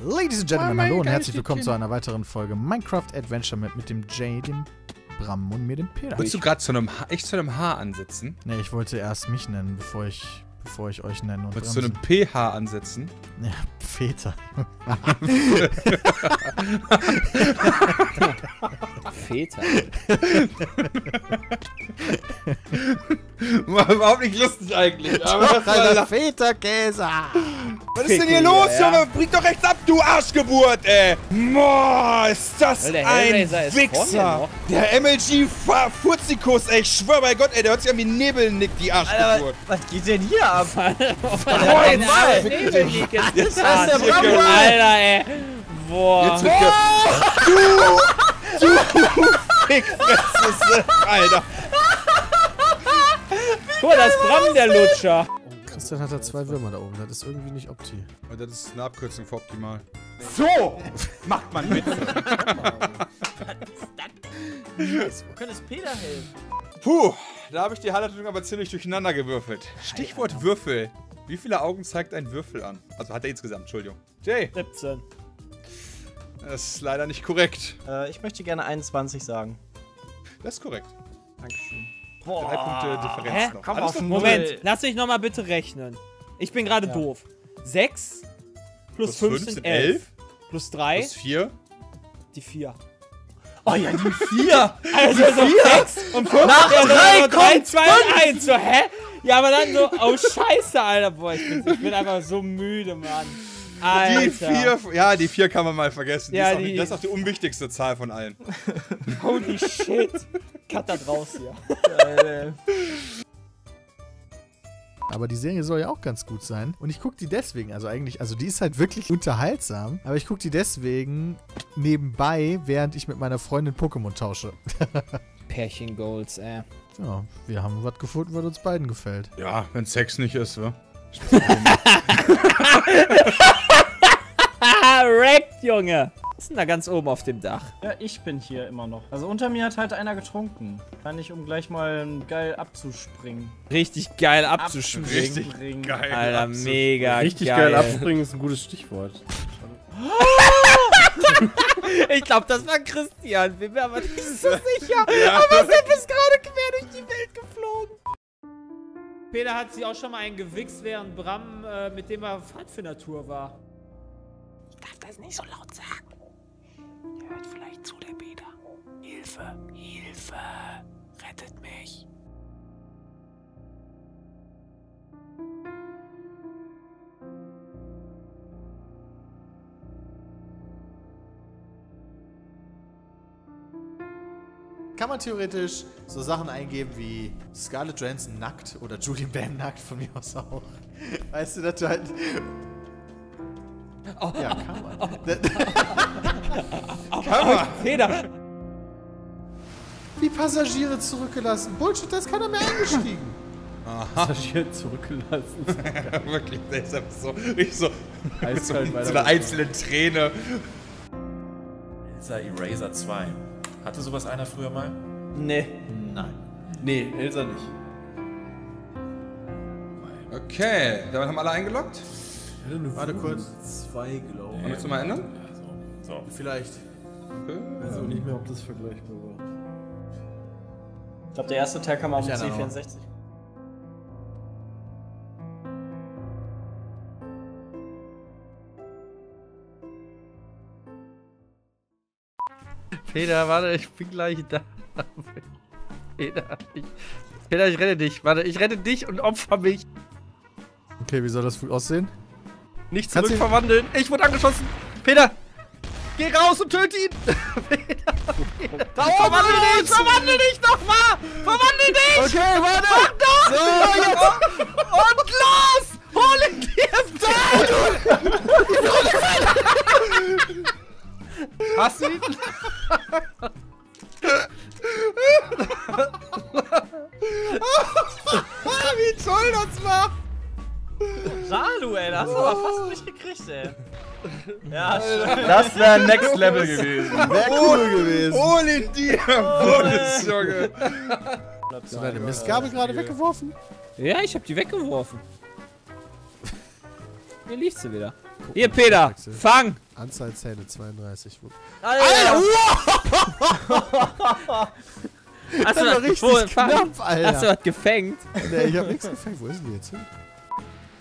Ladies and Gentlemen, hallo und herzlich willkommen zu einer weiteren Folge Minecraft Adventure mit, mit dem Jay, dem Bram und mir, dem Peter. Willst du gerade zu einem H echt zu einem H ansetzen? Ne, ich wollte erst mich nennen, bevor ich, bevor ich euch nenne. Und Willst du zu einem PH ansetzen? Ja, Peter. Väter. War überhaupt nicht lustig eigentlich. Aber das Alter, la- Feta-Käse. Was ist denn hier los, ja. Junge? Bring doch rechts ab, du Arschgeburt, ey! Boah, ist das der ein Wichser! Der MLG Furzikus, ey, ich schwör bei Gott, ey, der hört sich an wie Nebelnick, die Arschgeburt. was geht denn hier ab? Boah, jetzt Nein, wird Nebelnick ist getan. ist der Bram Alter, ey. Boah. Jetzt wird ge- Du! Du! Fickfresse, Alter! Guck mal, das ist Bram, der Lutscher. Christian hat da zwei Würmer da oben. Das ist irgendwie nicht opti. Das ist eine Abkürzung für optimal. So macht man mit. Wo könnte es Peter helfen? Puh, da habe ich die Halterung aber ziemlich durcheinander gewürfelt. Stichwort Würfel. Wie viele Augen zeigt ein Würfel an? Also hat er insgesamt, Entschuldigung. Jay, 17. das ist leider nicht korrekt. Äh, ich möchte gerne 21 sagen. Das ist korrekt. Dankeschön. Drei Punkte Differenz Hä? noch. Komm Alles auf noch- den Moment, Null. lass mich nochmal bitte rechnen. Ich bin gerade Ja. doof. 6 plus, Plus 5 fünf sind sind 11. elf. Plus 3, Plus vier. die 4. Oh ja, die 4. Also so 6 und 5. Nach ja, drei so 3, kommt 2 und 1. So, hä? Ja, aber dann so, oh scheiße, Alter. Boah, ich bin, ich bin einfach so müde, Mann. Alter. Die vier, ja, die vier kann man mal vergessen. Ja, die ist auch, die- das ist auch die unwichtigste Zahl von allen. Holy shit. Cut das raus hier. Aber die Serie soll ja auch ganz gut sein. Und ich gucke die deswegen, also eigentlich, also die ist halt wirklich unterhaltsam. Aber ich gucke die deswegen nebenbei, während ich mit meiner Freundin Pokémon tausche. Pärchen Goals, ey. Ja, wir haben was gefunden, was uns beiden gefällt. Ja, wenn Sex nicht ist, wa? Wrecked, Junge. Was ist denn da ganz oben auf dem Dach? Ja, ich bin hier immer noch. Also unter mir hat halt einer getrunken. Kann ich, um gleich mal geil abzuspringen. Richtig geil abzuspringen. Richtig geil. Alter, absolut. mega Richtig geil. geil. abspringen ist ein gutes Stichwort. Ich glaube, das war Christian. Bin mir aber nicht so sicher. Aber Sepp ist gerade quer durch die Welt geflogen. Peter hat sie auch schon mal eingewichst, während Bram äh, mit dem er Pfadfindertour war. Das nicht so laut sagen. Hört vielleicht zu, der Peter. Hilfe, Hilfe, rettet mich. Kann man theoretisch so Sachen eingeben wie Scarlett Johansson nackt oder Julian Bam nackt von mir aus auch. Weißt du, dass du halt. Ja, kann man. Kann man. Peter, Wie Passagiere zurückgelassen. Bullshit, da ist keiner mehr eingestiegen. Passagier zurückgelassen. Wirklich, einfach so, richtig so, mit so, Eiskalt so einer einzelnen Träne. Elsa Eraser 2. Hatte sowas einer früher mal? Nee. Nee, Elsa nicht. Okay, damit haben alle eingeloggt. Warte kurz. Zwei, glaube ich. Willst du mal ändern? So. Vielleicht. Okay. Also nicht mehr, ob das vergleichbar war. Ich glaube, der erste Teil kam auf dem Ich erinnere noch. C64. Peter, warte, ich bin gleich da. Peter, ich, Peter, ich rette dich. Warte, ich rette dich und opfer mich. Okay, wie soll das aussehen? Nicht zurückverwandeln. Ich wurde angeschossen. Peter, geh raus und töte ihn. Peter, Peter. Verwandel dich, verwandel dich nochmal. Verwandel dich. Okay, warte! Mach doch. So, jetzt. Und los. Hol ihn dir. Hast du ihn? Das wäre Next Level gewesen. Wäre cool gewesen. Hol ihn dir, Bundes, Junge! Hast du deine Mistgabel gerade weggeworfen? Ja, ich hab die weggeworfen. Hier liegt sie wieder. Hier, Peter, fang! Anzahl Zähne 32. Wo- Alter! Hast du Das richtig wo- knapp, Hast du Alter. das gefängt? Nee, ich hab nichts gefällt. Wo ist denn die jetzt hin?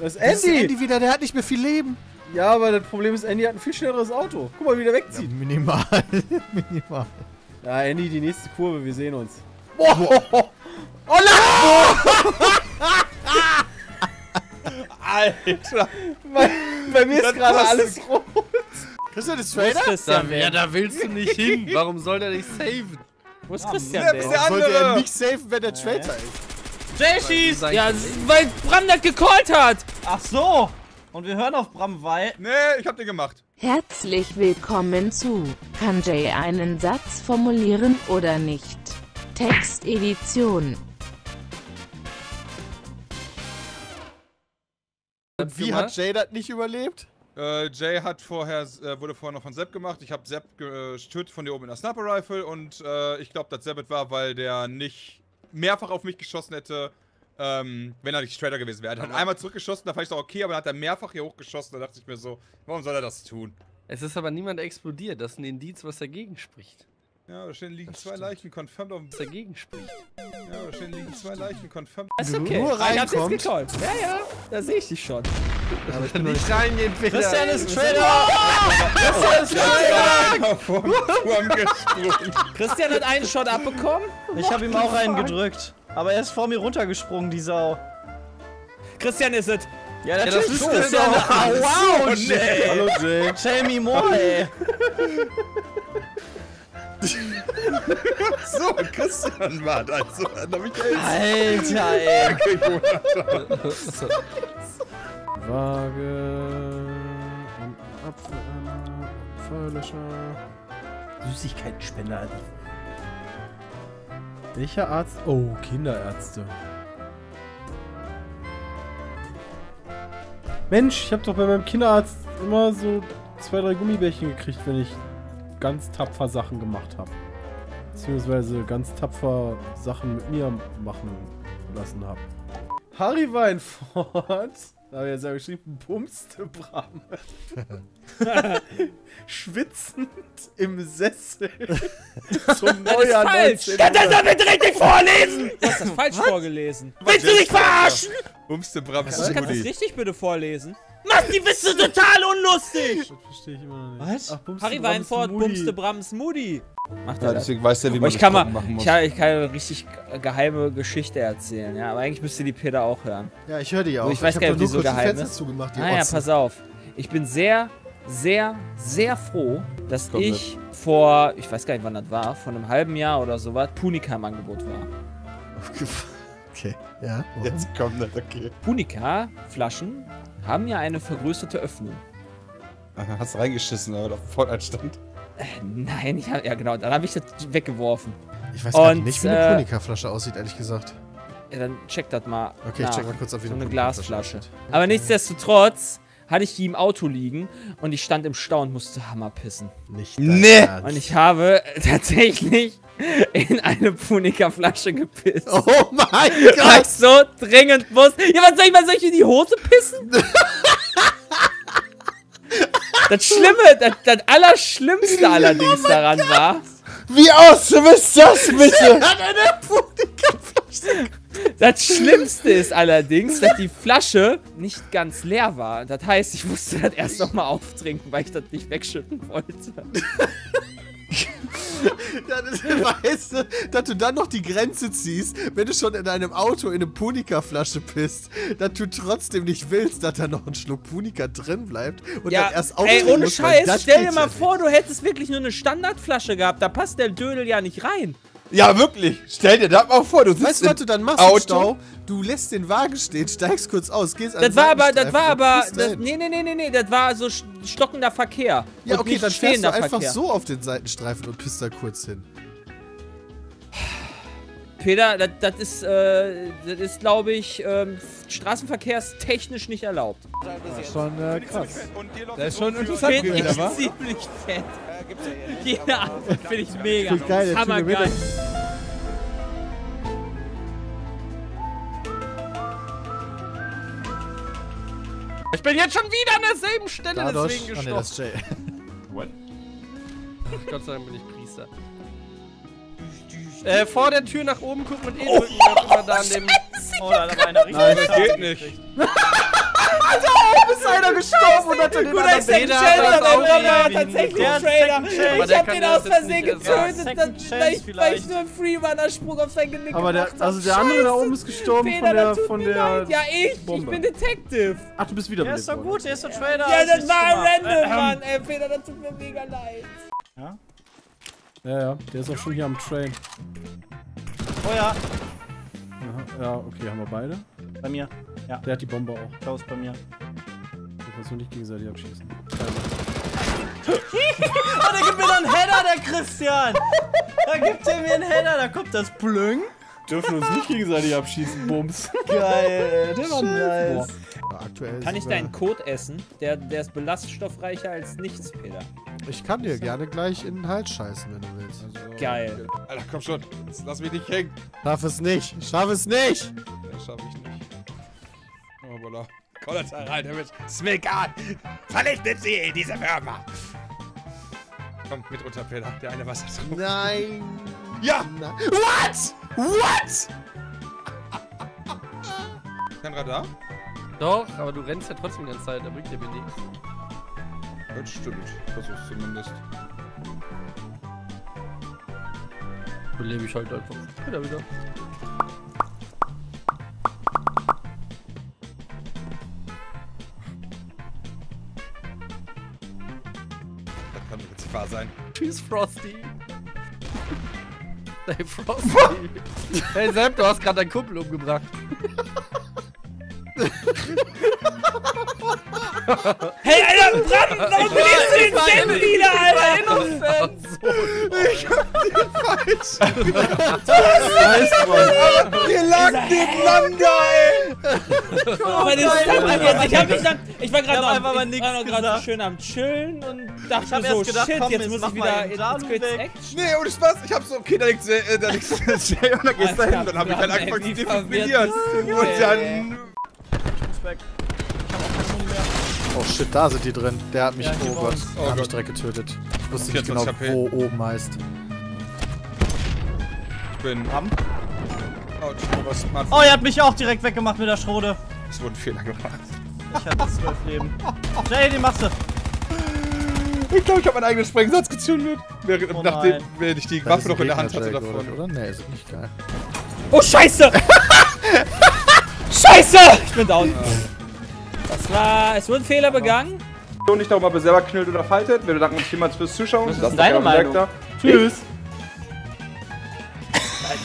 Das ist Das ist Andy! Andy wieder, der hat nicht mehr viel Leben. Ja, aber das Problem ist, Andy hat ein viel schnelleres Auto. Guck mal, wie der Ja, wegzieht. minimal. minimal. Ja, Andy, die nächste Kurve, wir sehen uns. Alter. Bei, bei mir ist gerade alles rot. Christian ist Trader? Ja, da willst du nicht hin. Warum soll der dich saven? Wo ist Christian denn? der Warum sollte er andere. nicht safen, wenn der Traitor ist? Jay schießt! Ja, weil Bram das gecallt hat! Ach so! Und wir hören auf Bram Weil. Nee, ich hab den gemacht. Herzlich willkommen zu Kann Jay einen Satz formulieren oder nicht? Textedition. Und wie hat Jay das nicht überlebt? Äh, Jay hat vorher, äh, wurde vorher noch von Sepp gemacht. Ich habe Sepp getötet von dir oben in der Sniper Rifle und äh, ich glaube, dass Sepp es war, weil der nicht mehrfach auf mich geschossen hätte, ähm, wenn er nicht Trader gewesen wäre. Er hat einmal zurückgeschossen, da fand ich doch okay, aber dann hat er mehrfach hier hochgeschossen, da dachte ich mir so, warum soll er das tun? Es ist aber niemand explodiert. Das ist ein Indiz, was dagegen spricht. Ja, da stehen liegen zwei Leichen confirmed auf dem Was dagegen spricht. Ja, da stehen liegen zwei Leichen confirmed. Ist Wenn du okay. nur Ah, ich hab's jetzt gecallt. Ja, ja, da sehe ich dich schon. Aber ich bin Nicht reingehen, Peter. Christian ist Trader! Einfach vom Turm gesprungen. Christian hat einen Shot abbekommen. Ich habe ihm auch einen gedrückt. Aber er ist vor mir runtergesprungen, die Sau. Christian ist es. Ja, das natürlich ist ist er Christian. Ah, wow, Oh, Jay! Hallo, Jay. Tell me more, ey. So, Christian war das. So, dann hab ich jetzt. Alter, ey. Waage und Apfel, Feuerlöscher. Süßigkeitenspender. Welcher Arzt? Oh, Kinderärzte. Mensch, ich habe doch bei meinem Kinderarzt immer so zwei, drei Gummibärchen gekriegt, wenn ich ganz tapfer Sachen gemacht habe. Beziehungsweise ganz tapfer Sachen mit mir machen lassen habe. Harry Weinfort. Da habe ich jetzt ja geschrieben, bumste Bram. Schwitzend im Sessel. Zum Neujahr falsch. 19. Das darf ich richtig vorlesen! Du hast das falsch vorgelesen. Willst du mich verarschen? Bumste Bram Du kannst das richtig bitte vorlesen. Mann, die bist du total unlustig! Das verstehe ich immer noch nicht. Was? Ach, bumste Harry Bram Weinfort bumste Brams Moody. Macht er Ja, das? deswegen weiß der, wie Aber man ich das kann mal, machen muss. ich kann, ich kann eine richtig geheime Geschichte erzählen, ja. Aber eigentlich müsste die Peter auch hören. Ja, ich höre die auch. Ich weiß hab gar nicht, kurz die geheim ist. zugemacht, die Naja, Otzen. pass auf. Ich bin sehr, sehr, sehr froh, dass Kommt ich vor, ich weiß gar nicht, wann das war, vor einem halben Jahr oder sowas, Punika im Angebot war. Okay, ja. Jetzt kommt das, okay. Punika-Flaschen haben ja eine vergrößerte Öffnung. Hast reingeschissen, aber auf dem Fortnite stand. Nein, ich hab, ja genau, dann habe ich das weggeworfen. Ich weiß gar Und, nicht, wie eine äh, Punika-Flasche aussieht, ehrlich gesagt. Ja, dann check das mal. Okay, ich nach. check mal kurz, ob wie So eine Glasflasche. aussieht. Aber nichtsdestotrotz hatte ich die im Auto liegen und ich stand im Stau und musste Hammer pissen. Nicht Nee. Und ich habe tatsächlich in eine Punika-Flasche gepisst. Oh mein Weil Gott! ich so dringend muss. Ja, was soll ich mal soll ich in die Hose pissen? Das Schlimme, das, das Allerschlimmste allerdings daran war, Wie awesome ist das bitte? das Schlimmste ist allerdings, dass die Flasche nicht ganz leer war. Das heißt, ich musste das erst noch mal auftrinken, weil ich das nicht wegschütten wollte. Ja, das, weißt du, dass du dann noch die Grenze ziehst, wenn du schon in deinem Auto in eine Punika-Flasche pisst, dass du trotzdem nicht willst, dass da noch ein Schluck Punika drin bleibt und Ja, dann erst ey, auftrinken ohne Scheiß, stell dir mal ja vor, du hättest wirklich nur eine Standardflasche gehabt, da passt der Dödel ja nicht rein. Ja, wirklich. Stell dir das mal vor, du sitzt Weißt du, was du dann machst Auto. Stau? Du lässt den Wagen stehen, steigst kurz aus, gehst an Das war aber, das war aber, das, nee, nee, nee, nee, nee, das war so stockender Verkehr. Ja, okay, dann fährst du einfach Verkehr. so auf den Seitenstreifen und pisst da kurz hin. Peter, das, das ist, äh, das ist, glaube ich, ähm, straßenverkehrstechnisch nicht erlaubt. Schon äh, krass. Das ist schon interessant gewesen, ich ziemlich fett. Jede Antwort finde ich mega. Hammergeil. Ich bin jetzt schon wieder an derselben Stelle Dadurch. deswegen Ah, nee, das ist Jay. What? Gott sei Dank bin ich Priester. Äh, vor der Tür nach oben gucken und E drücken. Ich hab immer da an dem. Oh, da hat aber einer richtig Nein, Das geht nicht. Ist einer gestorben und hat den Guter Second Jeder Chance, auch Brother hat irgendwie tatsächlich hat Trailer. Second. Aber Ich hab den aus Versehen getötet, Second dann, weil, ich, nur einen Freerunner-Sprung auf sein Genick Aber der, also der andere da oben ist gestorben Peter, von der, von der. Ja, ich. Ich bin Detective. Ach, du bist wieder Der ist doch gut, der ist doch Trader. Ja, das war gemacht. random, Ähm, Mann. Ey, Peter, das tut mir mega leid. Ja, ja, der ist auch schon hier am Train. Oh ja, Aha, ja, okay, haben wir beide. bei mir. Der hat die Bombe auch. Klaus bei mir. Du kannst nur nicht gegenseitig abschießen. Oh, der gibt mir noch einen Header, der Christian. Da gibt er mir einen Header, da kommt das Plüng. Dürfen uns nicht gegenseitig abschießen, Bums. Geil, der war nice. Aktuell Kann ich deinen Code essen? Der, der ist belaststoffreicher als nichts, Peter. Ich kann dir gerne gleich in den Hals scheißen, wenn du willst. Geil. Alter, komm schon. Jetzt lass mich nicht hängen. Schaff es nicht. Schaff es nicht. Das schaff ich nicht. Oh, voilà. Kollateral Damage. Ist mir egal. Vernichtet sie in diese Firma. Komm, mit runter, Peter. Der eine Wassertrupp. Nein. Ja! Nein. What? What? Kein Radar? Doch, aber du rennst ja trotzdem die ganze Zeit, da bringt dir mir nichts. Das stimmt. Versuch's zumindest. Belebe ich halt einfach. Wieder, wieder. Sein. Tschüss, Frosty. Hey, Frosty. hey, Sepp, du hast gerade deinen Kumpel umgebracht. Hey, Alter, Bram, warum bringst du den Sam wieder, Alter? Wir lagen nebeneinander, ey! Aber das ist jetzt, ich hab mich dann, ich war gerade noch, einfach mal ich nix war gerade so gesagt. schön am Chillen und dachte Ich hab so, erst gedacht, shit, komm, jetzt muss ich wieder, geht's weg. Action. Nee, ohne Spaß. Ich hab so, okay, da liegt, äh, da liegt Jay und dann gehst du dahin. Dann hab ich halt angefangen zu defibrillieren. Und dann... Oh shit, da sind die drin. Der hat mich, oh Gott, der Oh hat mich direkt getötet. Ich wusste nicht genau, 24 HP. wo oben heißt. Ich bin... Bam. Oh, er hat mich auch direkt weggemacht mit der Schrode. Es wurden Fehler gemacht. Ich hatte zwölf Leben. Jay, den machst du. Ich glaube, ich habe meinen eigenen Sprengsatz gezündet. Während, Oh nachdem während ich die Das Waffe noch in der Hand hatte davon. Jack, Oder? Nee, ist nicht geil. Oh, Scheiße! Scheiße! Ich bin down. Das war, es wurde ein Fehler begangen. Und nicht darum, ob ihr selber knüllt oder faltet. Wir bedanken uns vielmals fürs Zuschauen. Was ist Lasst deine Meinung? da. Tschüss.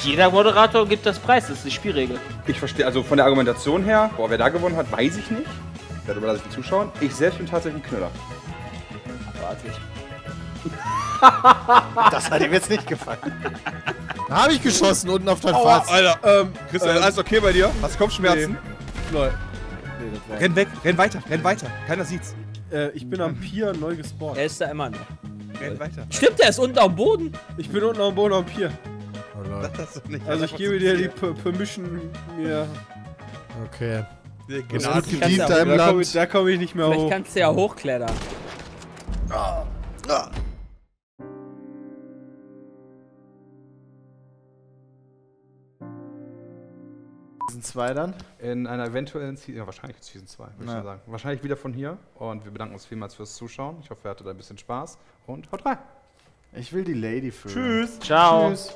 Jeder Moderator gibt das Preis, das ist die Spielregel. Ich verstehe, also von der Argumentation her, boah, wer da gewonnen hat, weiß ich nicht. Darüber lasse ich zuschauen. Ich selbst bin tatsächlich ein Knüller. Das hat ihm jetzt nicht gefallen. Da habe ich geschossen unten auf dein Aua, Fass. Alter, ähm, Christian, ähm, alles okay bei dir? Hast du Kopfschmerzen? Nein. Nee, das war. Renn weg, renn weiter, renn weiter. Keiner sieht's. Äh, ich bin am Pier neu gespawnt. Er ist da immer noch. Renn weiter. Stimmt, er ist unten am Boden. Ich bin unten am Boden am Pier. Oh, Lord. Also ich gebe dir die. Per- Permission mir. Okay. Ist gut gedient da im komme Land. ich, da komm ich nicht mehr Vielleicht hoch. kannst du ja hochklettern. Season 2 dann? In einer eventuellen Season, ja wahrscheinlich Season 2, würde ich Ja. mal sagen. Wahrscheinlich wieder von hier. Und wir bedanken uns vielmals fürs Zuschauen. Ich hoffe, ihr hattet ein bisschen Spaß. Und haut rein. Ich will die Lady für. Tschüss. Ciao. Tschüss.